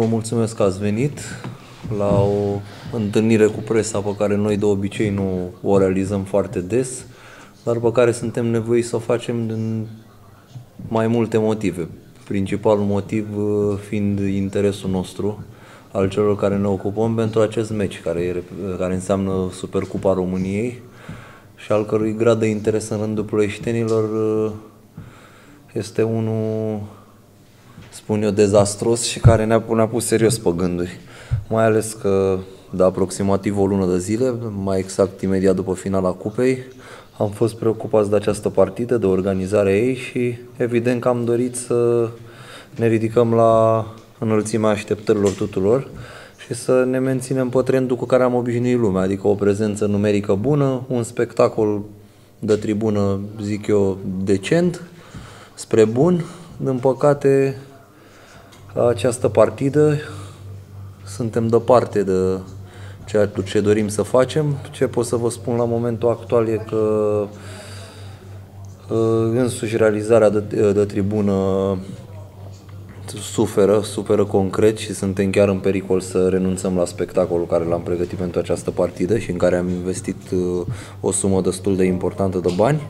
Vă mulțumesc că ați venit la o întâlnire cu presa pe care noi de obicei nu o realizăm foarte des, dar pe care suntem nevoiți să o facem din mai multe motive. Principalul motiv uh, fiind interesul nostru al celor care ne ocupăm pentru acest meci, care, e, care înseamnă Supercupa României și al cărui grad de interes în rândul ploieștenilor uh, este unul, spun eu, dezastros și care ne-a, ne pus serios pe gânduri. Mai ales că de aproximativ o lună de zile, mai exact imediat după finala cupei, am fost preocupați de această partidă, de organizarea ei și evident că am dorit să ne ridicăm la înălțimea așteptărilor tuturor și să ne menținem pe trendul cu care am obișnuit lumea, adică o prezență numerică bună, un spectacol de tribună, zic eu, decent, spre bun. Din păcate, la această partidă suntem departe de ceea ce dorim să facem. Ce pot să vă spun la momentul actual e că uh, însuși realizarea de, de tribună suferă, suferă concret și suntem chiar în pericol să renunțăm la spectacolul care l-am pregătit pentru această partidă și în care am investit uh, o sumă destul de importantă de bani.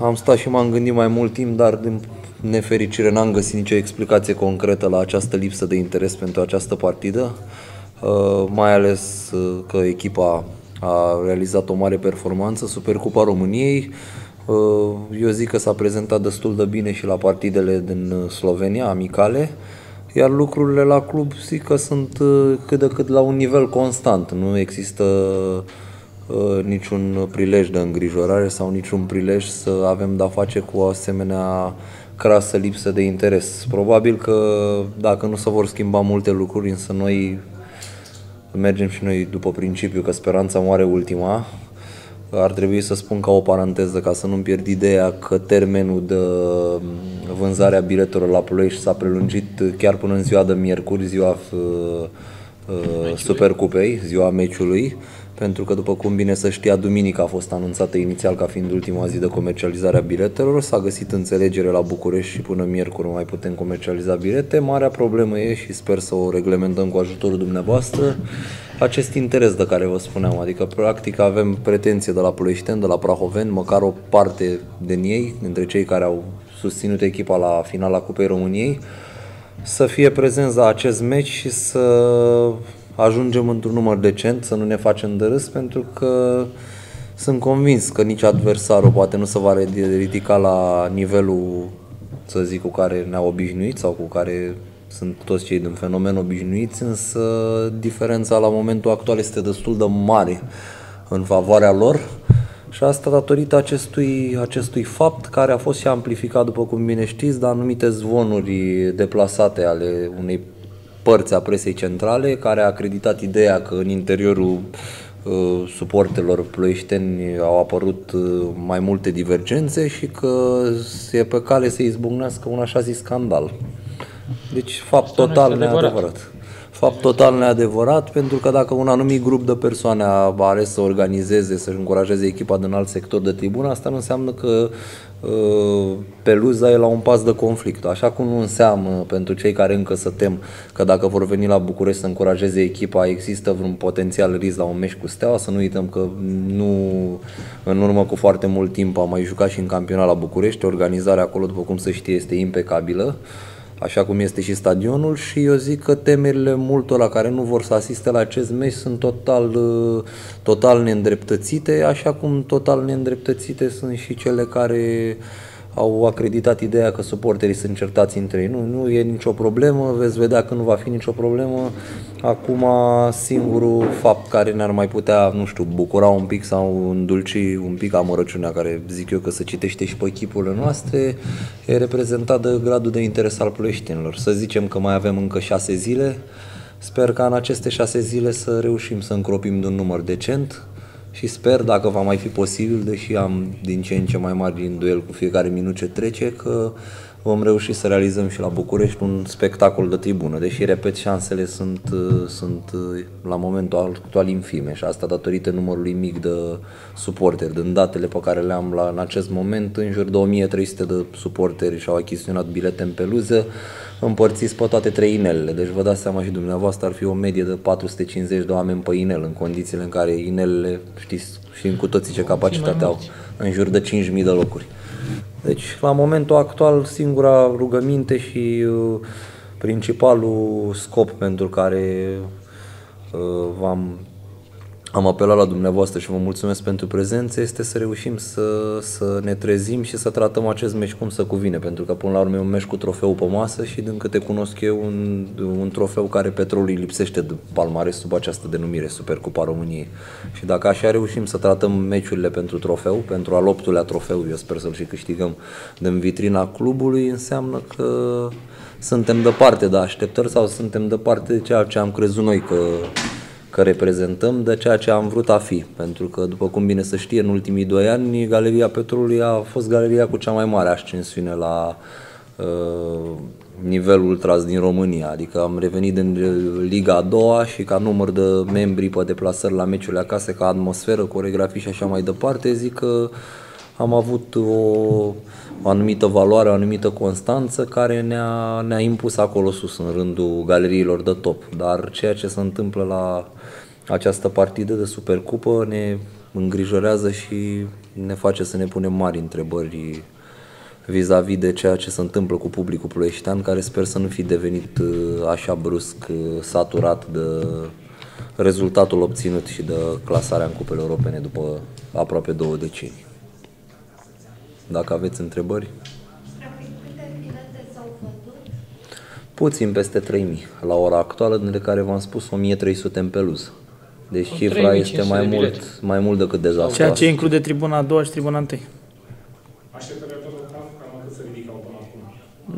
Am stat și m-am gândit mai mult timp, dar din nefericire n-am găsit nicio explicație concretă la această lipsă de interes pentru această partidă, uh, mai ales uh, că echipa a realizat o mare performanță, Supercupa României, Uh, eu zic că s-a prezentat destul de bine și la partidele din uh, Slovenia, amicale, iar lucrurile la club zic că sunt uh, cât de cât la un nivel constant. Nu există niciun prilej de îngrijorare sau niciun prilej să avem de-a face cu o asemenea crasă lipsă de interes. Probabil că dacă nu se vor schimba multe lucruri, însă noi mergem și noi după principiu că speranța moare ultima, ar trebui să spun ca o paranteză, ca să nu-mi pierd ideea, că termenul de mm, vânzare a biletelor la Ploiești s-a prelungit chiar până în ziua de miercuri, ziua uh, uh, Supercupei, ziua meciului pentru că, după cum bine să știa, duminica a fost anunțată inițial ca fiind ultima zi de comercializare a biletelor, s-a găsit înțelegere la București și până miercuri mai putem comercializa bilete. Marea problemă e și sper să o reglementăm cu ajutorul dumneavoastră, acest interes de care vă spuneam, adică practic avem pretenție de la Ploieșteni, de la Prahoveni, măcar o parte din ei, dintre cei care au susținut echipa la finala Cupei României, să fie prezenți la acest meci și să ajungem într-un număr decent, să nu ne facem de râs, pentru că sunt convins că nici adversarul poate nu se va ridica la nivelul, să zic, cu care ne-a obișnuit sau cu care sunt toți cei din fenomen obișnuiți, însă diferența la momentul actual este destul de mare în favoarea lor și asta datorită acestui, acestui fapt care a fost și amplificat, după cum bine știți, de anumite zvonuri deplasate ale unei părți a presei centrale care a acreditat ideea că în interiorul uh, suportelor ploieșteni au apărut uh, mai multe divergențe și că e pe cale să izbucnească un așa zis scandal. Deci fapt total neadevărat fapt total neadevărat, pentru că dacă un anumit grup de persoane a ales să organizeze, să încurajeze echipa din alt sector de tribună, asta nu înseamnă că uh, peluza e la un pas de conflict. Așa cum nu înseamnă pentru cei care încă să tem că dacă vor veni la București să încurajeze echipa, există vreun potențial risc la un meci cu Steaua, să nu uităm că nu în urmă cu foarte mult timp am mai jucat și în campionat la București, organizarea acolo, după cum se știe, este impecabilă așa cum este și stadionul și eu zic că temerile multora care nu vor să asiste la acest meci sunt total, uh, total neîndreptățite, așa cum total neîndreptățite sunt și cele care au acreditat ideea că suporterii sunt certați între ei. Nu, nu e nicio problemă, veți vedea că nu va fi nicio problemă. Acum, singurul fapt care ne-ar mai putea, nu știu, bucura un pic sau îndulci un pic amărăciunea, care zic eu că se citește și pe echipurile noastre, e reprezentat de gradul de interes al ploieștinilor. Să zicem că mai avem încă șase zile, Sper ca în aceste șase zile să reușim să încropim de un număr decent, și sper, dacă va mai fi posibil, deși am din ce în ce mai mari în duel cu fiecare minut ce trece, că vom reuși să realizăm și la București un spectacol de tribună, deși, repet, șansele sunt, sunt la momentul actual infime și asta datorită numărului mic de suporteri. Din datele pe care le am la, în acest moment, în jur de 1300 de suporteri și-au achiziționat bilete în peluză, împărțiți pe toate trei inelele. Deci vă dați seama și dumneavoastră ar fi o medie de 450 de oameni pe inel, în condițiile în care inelele, știți, și cu toții ce capacitate au, în jur de 5.000 de locuri. Deci, la momentul actual, singura rugăminte și uh, principalul scop pentru care uh, v-am am apelat la dumneavoastră și vă mulțumesc pentru prezență, este să reușim să, să ne trezim și să tratăm acest meci cum să cuvine, pentru că până la urmă e un meci cu trofeu pe masă și din câte cunosc eu un, un trofeu care petrolului lipsește de palmares sub această denumire, Supercupa României. Și dacă așa reușim să tratăm meciurile pentru trofeu, pentru al optulea trofeu, eu sper să-l și câștigăm din vitrina clubului, înseamnă că suntem departe de așteptări sau suntem departe de ceea ce am crezut noi că că reprezentăm de ceea ce am vrut a fi. Pentru că, după cum bine se știe, în ultimii doi ani, Galeria Petrolului a fost galeria cu cea mai mare ascensiune la uh, nivelul tras din România. Adică am revenit din Liga a doua și ca număr de membri pe deplasări la meciurile acasă, ca atmosferă, coregrafii și așa mai departe, zic că am avut o o anumită valoare, o anumită constanță care ne-a, ne-a impus acolo sus în rândul galeriilor de top. Dar ceea ce se întâmplă la această partidă de Supercupă ne îngrijorează și ne face să ne punem mari întrebări vis-a-vis de ceea ce se întâmplă cu publicul ploieștean, care sper să nu fi devenit uh, așa brusc uh, saturat de rezultatul obținut și de clasarea în cupele europene după aproape două decenii. Dacă aveți întrebări. Puțin peste 3000 la ora actuală, de care v-am spus 1300 în peluz. Deci cifra este mai mult, mai mult decât dezastruoasă. Ceea ce include tribuna a doua și tribuna întâi.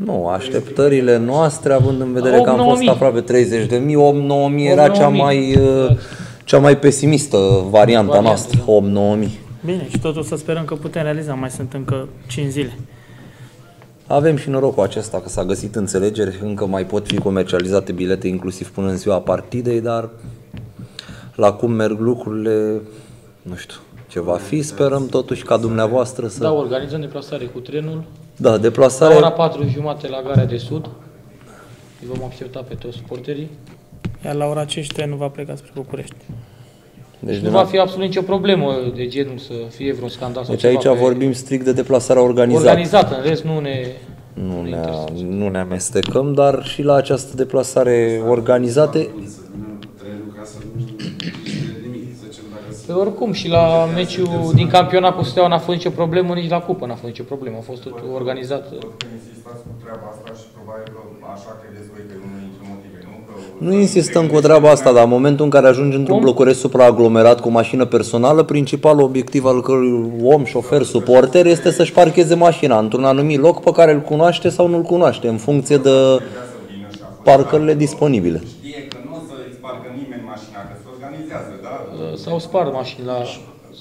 Nu, așteptările noastre, având în vedere că am fost aproape 30 de mii, 8 mii era cea mai, uh, cea mai pesimistă varianta noastră, 8 mii. Bine, și totul să sperăm că putem realiza, mai sunt încă 5 zile. Avem și norocul acesta că s-a găsit înțelegere, încă mai pot fi comercializate bilete inclusiv până în ziua partidei, dar la cum merg lucrurile, nu știu, ce va fi, sperăm totuși ca dumneavoastră să... Da, organizăm deplasare cu trenul. Da, deplasare... La ora 4 jumate la Garea de Sud. Îi vom aștepta pe toți sporterii. Iar la ora 5 trenul va pleca spre București. Deci nu va fi absolut nicio problemă de genul să fie vreun scandal sau Deci aici pe... vorbim strict de deplasarea organizată. Organizată, în rest nu ne... Nu ne, nu ne amestecăm, dar și la această deplasare organizată... oricum, și la meciul din campionat cu Steaua n-a fost nicio problemă, nici la cupă n-a fost nicio problemă, a fost tot organizat. insistați cu treaba asta și probabil așa credeți voi că nu nu insistăm cu treaba asta, dar în momentul în care ajungi într-un blocuresc supraaglomerat cu mașină personală, principalul obiectiv al cărui om, șofer, suporter este să-și parcheze mașina într-un anumit loc pe care îl cunoaște sau nu-l cunoaște, în funcție de parcările disponibile. S-au spart mașini la...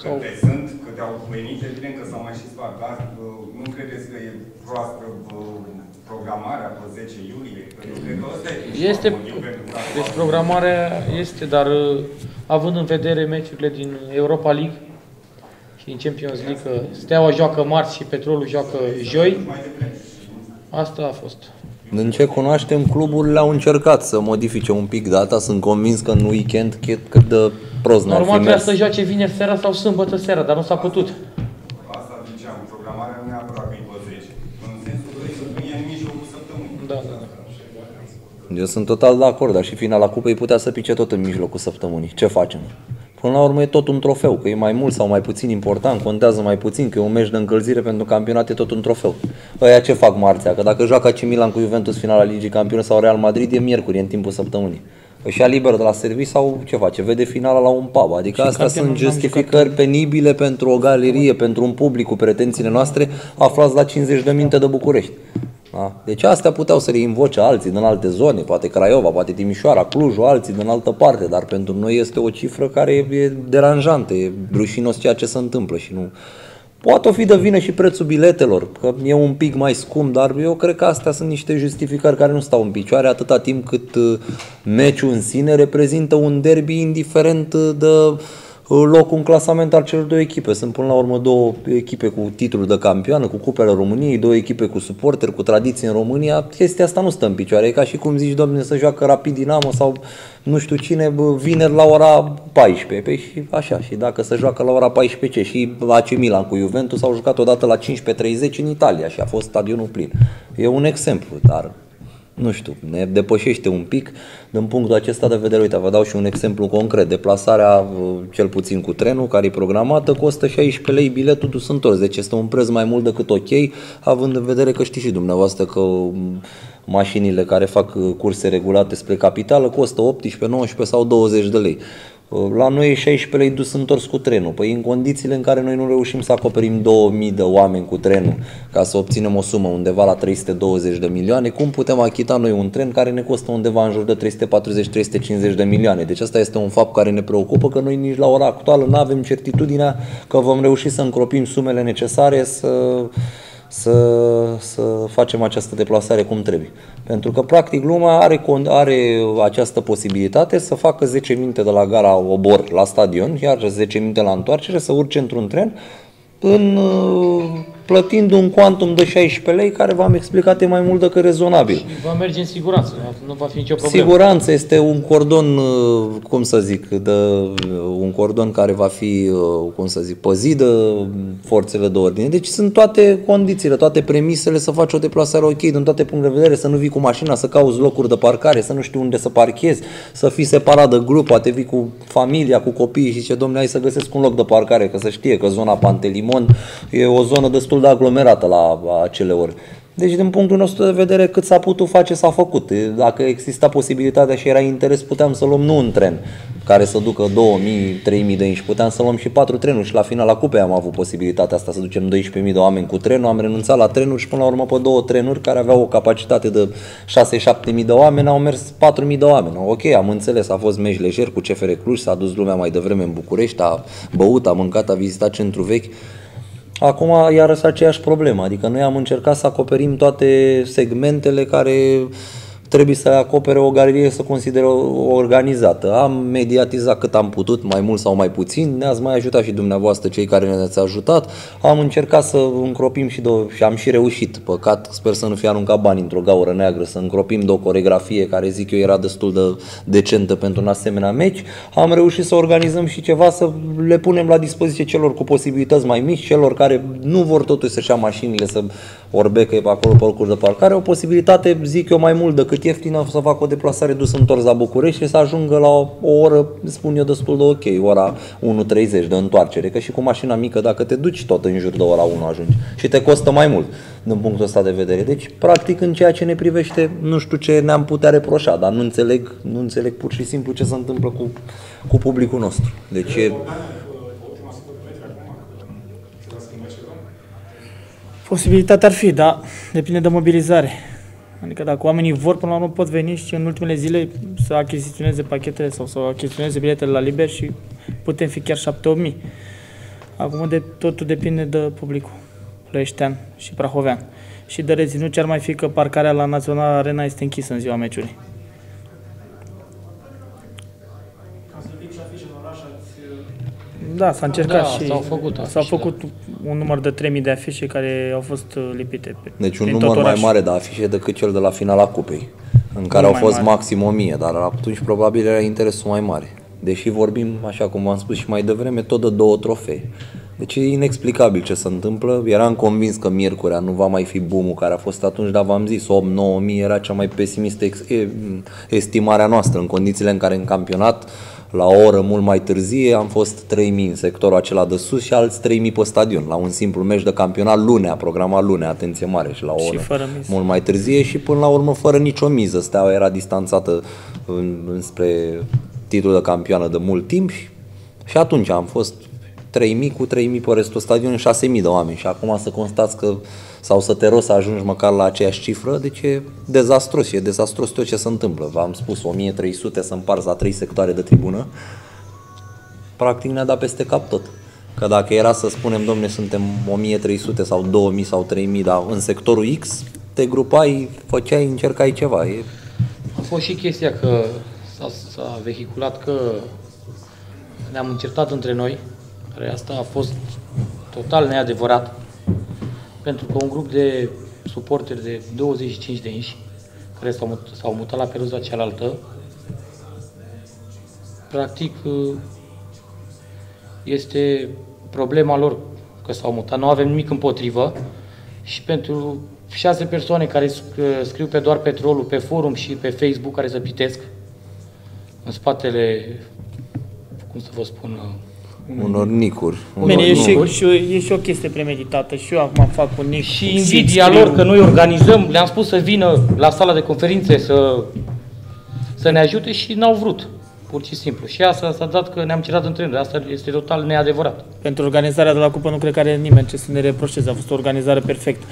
Sau... Câte sunt, câte au venit, evident că s-au mai și spart, dar uh, nu credeți că e proastă uh, programarea pe 10 iulie? Este, deci programarea este, dar uh, având în vedere meciurile din Europa League și din Champions League, Steaua joacă marți și Petrolul joacă joi, asta a fost. În ce cunoaștem, cluburile au încercat să modifice un pic data. Sunt convins că în weekend cât de prost Normal trebuia să joace vineri seara sau sâmbătă seara, dar nu s-a putut. Eu sunt total de acord, dar și finala cupei putea să pice tot în mijlocul săptămânii. Ce facem? Până la urmă e tot un trofeu, că e mai mult sau mai puțin important, contează mai puțin, că e un meci de încălzire pentru campionat e tot un trofeu. Ăia ce fac marțea? Că dacă joacă AC Milan cu Juventus finala Ligii Campionilor sau Real Madrid e miercuri, e în timpul săptămânii. Își ia liber de la serviciu sau ce face? Vede finala la un pub. Adică și astea sunt justificări penibile pentru o galerie, pentru un public cu pretențiile noastre aflați la 50 de minte de București. Da? Deci astea puteau să le invoce alții din alte zone, poate Craiova, poate Timișoara, Clujul, alții din altă parte, dar pentru noi este o cifră care e deranjantă, e rușinos ceea ce se întâmplă și nu... Poate o fi de vină și prețul biletelor, că e un pic mai scump, dar eu cred că astea sunt niște justificări care nu stau în picioare atâta timp cât uh, meciul în sine reprezintă un derby indiferent uh, de locul în clasament al celor două echipe. Sunt până la urmă două echipe cu titlul de campioană, cu cupele României, două echipe cu suporter, cu tradiție în România. Chestia asta nu stă în picioare. E ca și cum zici, domnule, să joacă rapid Dinamo sau nu știu cine, vineri la ora 14. Păi și așa, și dacă se joacă la ora 14 ce? Și AC Milan cu Juventus au jucat odată la 15.30 în Italia și a fost stadionul plin. E un exemplu, dar nu știu, ne depășește un pic din punctul acesta de vedere. Uite, vă dau și un exemplu concret. Deplasarea, cel puțin cu trenul, care e programată, costă 16 lei biletul dus întors. Deci este un preț mai mult decât ok, având în vedere că știți și dumneavoastră că mașinile care fac curse regulate spre capitală costă 18, 19 sau 20 de lei. La noi e 16 lei dus întors cu trenul. Păi în condițiile în care noi nu reușim să acoperim 2000 de oameni cu trenul ca să obținem o sumă undeva la 320 de milioane, cum putem achita noi un tren care ne costă undeva în jur de 340-350 de milioane? Deci asta este un fapt care ne preocupă că noi nici la ora actuală nu avem certitudinea că vom reuși să încropim sumele necesare să să, să facem această deplasare cum trebuie. Pentru că, practic, lumea are, are această posibilitate să facă 10 minute de la gara Obor la stadion, iar 10 minute la întoarcere, să urce într-un tren în, uh, plătind un quantum de 16 lei care v-am explicat e mai mult decât rezonabil. Și va merge în siguranță, nu va fi nicio problemă. Siguranță este un cordon, uh, cum să zic, de, uh, un cordon care va fi, cum să zic, păzit de forțele de ordine. Deci sunt toate condițiile, toate premisele să faci o deplasare ok din toate punctele de vedere, să nu vii cu mașina, să cauți locuri de parcare, să nu știi unde să parchezi, să fii separat de grup, poate vii cu familia, cu copiii și ce domnule, hai să găsesc un loc de parcare, că să știe că zona Pantelimon e o zonă destul de aglomerată la acele ori. Deci, din punctul nostru de vedere, cât s-a putut face, s-a făcut. Dacă exista posibilitatea și era interes, puteam să luăm nu un tren care să ducă 2000-3000 de inși, puteam să luăm și patru trenuri și la final la cupe am avut posibilitatea asta să ducem 12.000 de oameni cu trenul, am renunțat la trenuri și până la urmă pe două trenuri care aveau o capacitate de 6-7.000 de oameni, au mers 4.000 de oameni. Ok, am înțeles, a fost meci lejer cu CFR Cluj, s-a dus lumea mai devreme în București, a băut, a mâncat, a vizitat centru vechi, Acum iarăși aceeași problemă, adică noi am încercat să acoperim toate segmentele care trebuie să acopere o galerie să consideră organizată. Am mediatizat cât am putut, mai mult sau mai puțin, ne-ați mai ajutat și dumneavoastră cei care ne-ați ajutat. Am încercat să încropim și, do- și am și reușit. Păcat, sper să nu fie aruncat bani într-o gaură neagră, să încropim de o coregrafie care zic eu era destul de decentă pentru un asemenea meci. Am reușit să organizăm și ceva, să le punem la dispoziție celor cu posibilități mai mici, celor care nu vor totuși să-și ia mașinile, să orbecă pe acolo pe locuri de parcare, o posibilitate, zic eu, mai mult decât ieftină să facă o deplasare dus întors la București și să ajungă la o, o oră, spun eu, destul de ok, ora 1.30 de întoarcere, că și cu mașina mică, dacă te duci tot în jur de ora 1 ajungi și te costă mai mult din punctul ăsta de vedere. Deci, practic, în ceea ce ne privește, nu știu ce ne-am putea reproșa, dar nu înțeleg, nu înțeleg pur și simplu ce se întâmplă cu, cu publicul nostru. Deci e, Posibilitatea ar fi, da, depinde de mobilizare. Adică dacă oamenii vor, până la urmă pot veni și în ultimele zile să achiziționeze pachetele sau să achiziționeze biletele la liber și putem fi chiar 7 mii. Acum de, totul depinde de publicul plăieștean și prahovean. Și de reținut ce ar mai fi că parcarea la Național Arena este închisă în ziua meciului. Da, s-a încercat Da, și s-au făcut s-au afișe, făcut un număr de 3000 de afișe care au fost uh, lipite. Pe, Deci un prin număr tot mai orașul. mare de afișe decât cel de la finala cupei, în care au mai fost mare. maxim 1000, dar atunci probabil era interesul mai mare. Deși vorbim, așa cum v-am spus și mai devreme, tot de două trofee. Deci e inexplicabil ce se întâmplă. Eram convins că miercurea nu va mai fi boom care a fost atunci, dar v-am zis, 8-9 mii era cea mai pesimistă ex- e- estimarea noastră în condițiile în care în campionat la o oră mult mai târzie am fost 3000 în sectorul acela de sus și alți 3000 pe stadion, la un simplu meci de campionat lunea, programat lunea, atenție mare și la o Și oră fără miză. mult mai târzie și până la urmă fără nicio miză. Steaua era distanțată în, înspre titlul de campioană de mult timp și, și atunci am fost 3000 cu 3000 pe restul stadionului, 6000 de oameni și acum să constați că sau să te rogi să ajungi măcar la aceeași cifră, deci e dezastros, e dezastros tot ce se întâmplă. V-am spus, 1300 să împarți la 3 sectoare de tribună, practic ne-a dat peste cap tot. Că dacă era să spunem, domne, suntem 1300 sau 2000 sau 3000, dar în sectorul X te grupai, făceai, încercai ceva. E, A fost și chestia că s-a, s-a vehiculat că ne-am încertat între noi, care asta a fost total neadevărat, pentru că un grup de suporteri de 25 de inși, care s-au, mut, s-au mutat la peruza cealaltă, practic este problema lor că s-au mutat. Nu avem nimic împotrivă și pentru șase persoane care scriu pe doar petrolul pe forum și pe Facebook, care se pitesc în spatele, cum să vă spun, unor nicuri. Bine, e și, și, e și o chestie premeditată și eu acum fac un nic. Și invidia lor că noi organizăm, le-am spus să vină la sala de conferințe să, să ne ajute și n-au vrut pur și simplu. Și asta s-a dat că ne-am cerat între noi. Asta este total neadevărat. Pentru organizarea de la cupă nu cred că are nimeni ce să ne reproșeze. A fost o organizare perfectă.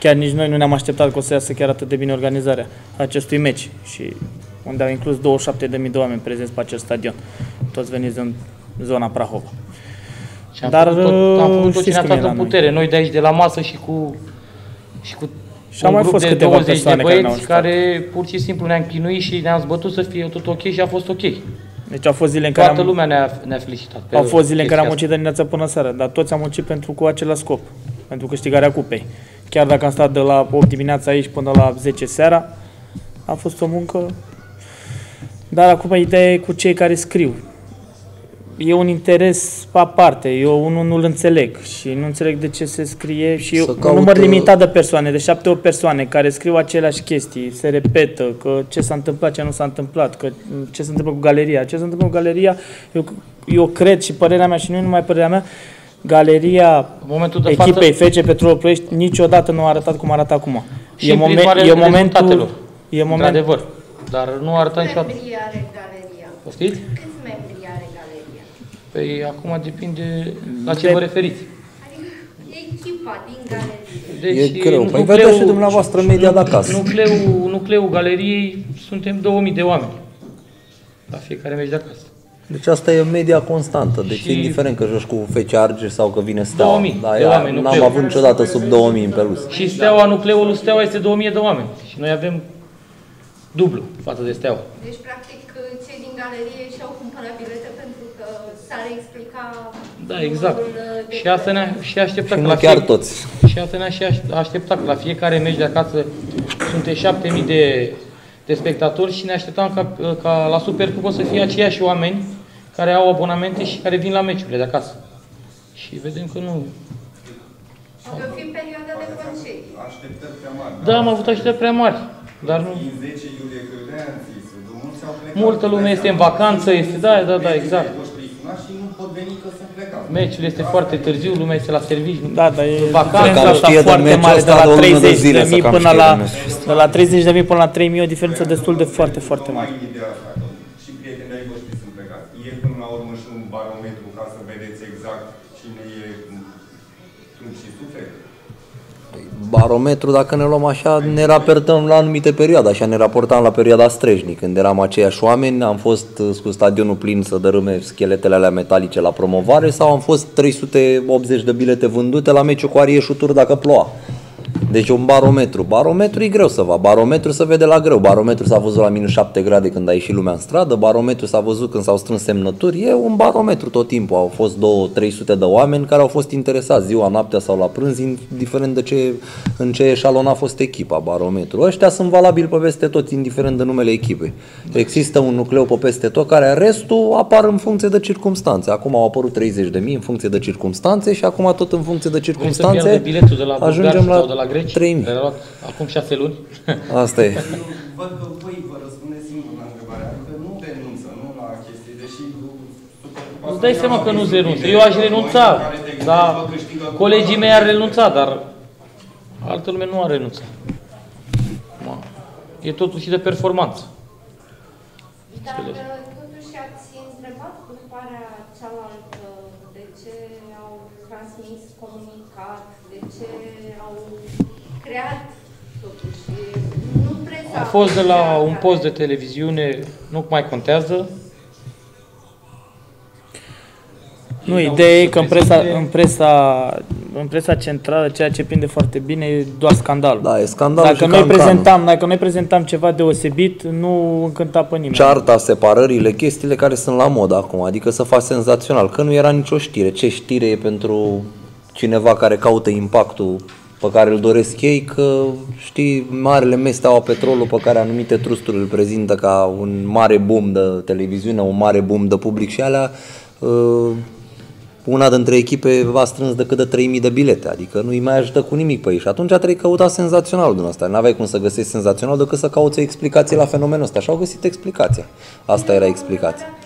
Chiar nici noi nu ne-am așteptat că o să iasă chiar atât de bine organizarea acestui meci. Și unde au inclus 27.000 de oameni prezenți pe acest stadion. Toți veniți în zona Prahova. Și am Dar făcut tot, am făcut tot ce ne-a dat în putere. Noi de aici, de la masă și cu, și cu și un mai grup fost de 20 de băieți care, care pur și simplu ne-am chinuit și ne-am zbătut să fie tot ok și a fost ok. Deci au fost zile în care Toată am, lumea ne-a, ne felicitat. Au fost zile în care am muncit de dimineața până seara, dar toți am muncit pentru cu același scop, pentru câștigarea cupei. Chiar dacă am stat de la 8 dimineața aici până la 10 seara, a fost o muncă. Dar acum ideea e cu cei care scriu e un interes aparte, eu unul nu-l înțeleg și nu înțeleg de ce se scrie și eu, un număr limitat de persoane, de șapte ori persoane care scriu aceleași chestii, se repetă, că ce s-a întâmplat, ce nu s-a întâmplat, că ce se întâmplă cu galeria, ce se întâmplă cu galeria, eu, eu cred și părerea mea și nu numai părerea mea, galeria momentul de echipei față, FC Petrol Ploiești niciodată nu a arătat cum arată acum. Și e, momen, e momentul, e moment, adevăr, dar nu arăta niciodată. Poftiți? Păi acum depinde la ce de... vă referiți. Echipa din galerie. Deci, e greu. Păi vedeți și dumneavoastră media de acasă. Nucleul, nucleul galeriei suntem 2000 de oameni la fiecare meci de acasă. Deci asta e media constantă. Deci și indiferent că joci cu Fece Arge sau că vine Steaua. 2000 da, de oameni, N-am avut niciodată sub 2000 în pelus. Și Steaua, nucleul Steaua este 2000 de oameni. Și noi avem dublu față de Steaua. Deci, practic, cei din galerie și-au cumpărat bilete pentru că s-ar explica... Da, exact. Și asta ne-a și așteptat și la chiar fie... toți. Și asta ne-a și așteptat la fiecare meci de acasă suntem 7000 de, de spectatori și ne așteptam ca, ca la Supercupă să fie aceiași oameni care au abonamente și care vin la meciurile de acasă. Și vedem că nu... Că fi perioada de concedii. Așteptări prea mari. Da, am avut așteptări prea mari. Dar nu... Din 10 iulie Multă lume este în vacanță, este, da, da, da, exact. Meciul este foarte târziu, lumea este la serviciu. Da, dar e vacanța asta foarte mare, de la 30 de mii până la, de la 30 de mii până la 3 mii, o diferență destul de foarte, foarte mare. Barometru, dacă ne luăm așa, ne raportăm la anumite perioade, așa ne raportam la perioada strejnic, când eram aceiași oameni, am fost cu stadionul plin să dărâme scheletele alea metalice la promovare sau am fost 380 de bilete vândute la meciul cu Arieșutur dacă ploua. Deci un barometru. Barometru e greu să va. Barometru se vede la greu. Barometru s-a văzut la minus 7 grade când a ieșit lumea în stradă. Barometru s-a văzut când s-au strâns semnături. E un barometru tot timpul. Au fost 2-300 de oameni care au fost interesați ziua, noaptea sau la prânz, indiferent de ce, în ce eșalon a fost echipa, barometru. Ăștia sunt valabili pe peste tot, indiferent de numele echipei. Există un nucleu pe peste tot, care restul apar în funcție de circunstanțe. Acum au apărut 30 de mii în funcție de circunstanțe și acum tot în funcție de circunstanțe de la ajungem la, de la greci? 3000. Le-a luat acum 6 luni. Asta e. Văd că voi vă răspundeți singur la întrebare, adică nu renunță, nu la chestii, deși Îți dai seama că nu renunță. Eu aș renunța, dar colegii mei ar renunța, dar altă lume nu a renunțat. E totul și de performanță. Dar A fost de la un post de televiziune, nu mai contează. Nu, ideea e că în presa, în, presa, în presa centrală ceea ce prinde foarte bine e doar scandalul. Da, e scandalul dacă și noi, cancanul. prezentam, dacă noi prezentam ceva deosebit, nu încânta pe nimeni. cearta, separările, chestiile care sunt la mod acum, adică să faci senzațional, că nu era nicio știre. Ce știre e pentru cineva care caută impactul pe care îl doresc ei, că știi, marele Mesteaua Petrolul pe care anumite trusturi îl prezintă ca un mare boom de televiziune, un mare boom de public și alea, uh, una dintre echipe va strâns decât de 3000 de bilete, adică nu îi mai ajută cu nimic pe ei și atunci trebuie căuta senzațional din asta. N-aveai cum să găsești senzațional decât să cauți o explicație la fenomenul ăsta și au găsit explicația. Asta era explicația.